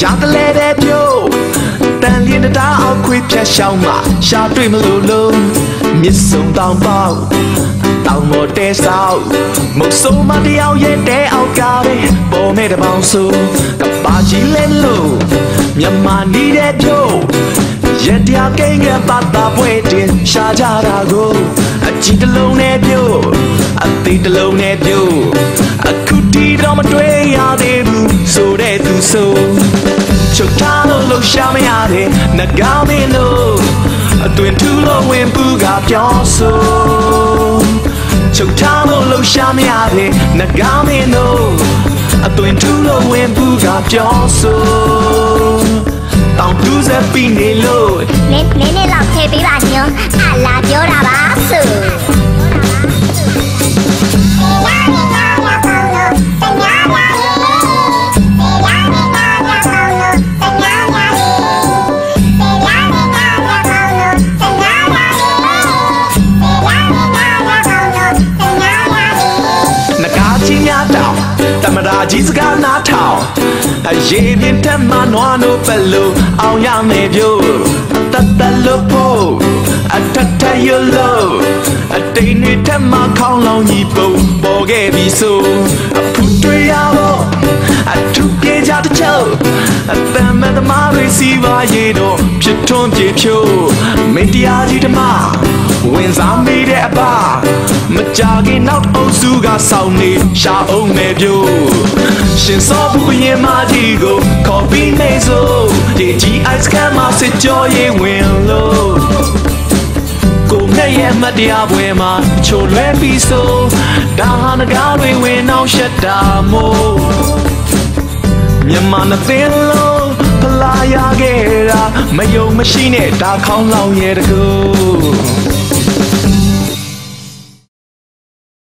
နဂတ်လဲတဲ့ပြို့တကြားတလဲတဲ့ပြို့တန်လျင်တတားအောင်ခွေဖြတ်ရှောင်းမှရှာတွေ့မလို့လုံးမြစ်စုံတောင်ပေါက်တောင်မော်တဲဆောက်မုတ်ဆိုးမတယောက်ရဲ့တဲအောက်ကပဲပေါ်မဲ့တပေါင်းဆိုကပါကြီးလဲလို့မြန်မာနေတဲ့ပြို့ရတရားကိန်းကပတ်တာပွဲတင်ရှာကြတာကိုအကြည့်တစ်လုံးနဲ့ပြို့အသေးတစ်လုံးနဲ့ပြို့ တဲ့ငကောင်းမင်းတို့အတွင်ထူလို့ဝင်ပူကပြောဆိုချုပ်ထားလို့လှူရှာမရတဲ့ငကောင်းမင်းတို့အတွင်ထူလို့ဝင်ပူကပြောဆိုတောင်တူးစက်ပြီးနေလို့နင်းနင်းနေလောက်ထည့်ပေးပါညွန်းအလာပြောတာပါ တမရာကြီးစကားနားထောင်အရေးပြင်းထက်မှနွားနိုးပလို့အောင်ရမယ်ပြို့တတ်တလို့ဖို့အထက်ထရလို့အတိန်တွေထက်မှခေါင်းလောင်ကြီးပုံပေါ်ခဲ့ပြီဆိုအဖူတွေရဖို့အထုပြေကြတဲ့ချုပ်အတမ်းမဲ့သမားတွေစီပါရေတော့ဖြစ်ထွန်းပြေဖြိုးမင်းတရားကြီးဓမ္မဝင်စားမိတဲ့အပါမကြခင်နောက်အုပ်စုကစောင်းနေရှာအောင်မယ်ပြို့ ရှင်စောဘူးရင်မကြီးကိုခေါ်ပြီးနေစို့ဒီကြီး ice can မှာစစ်ကြောရေးဝင်လို့ကိုငဲ့ရဲ့မတရားပွဲမှာချိုလွဲပြီးဆိုဒါဟာငကားတွေဝင်အောင်ရှက်တာမို့မြန်မာနှစ်သင်းလုံးဖလာရခဲ့တာမယုံမရှိနဲ့ဒါခေါင်းလောင်ရဲ့တကူ